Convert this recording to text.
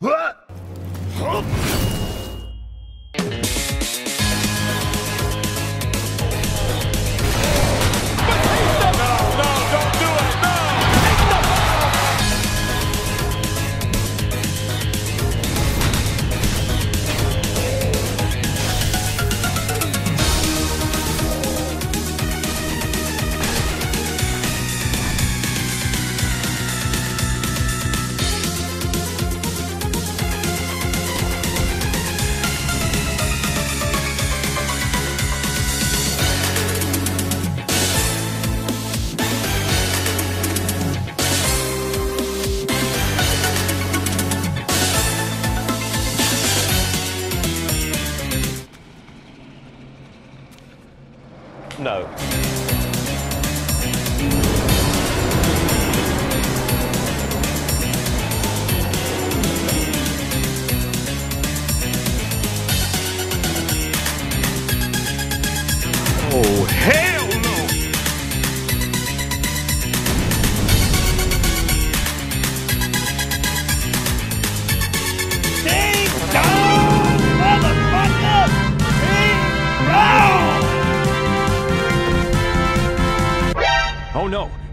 What? Huh? No. No!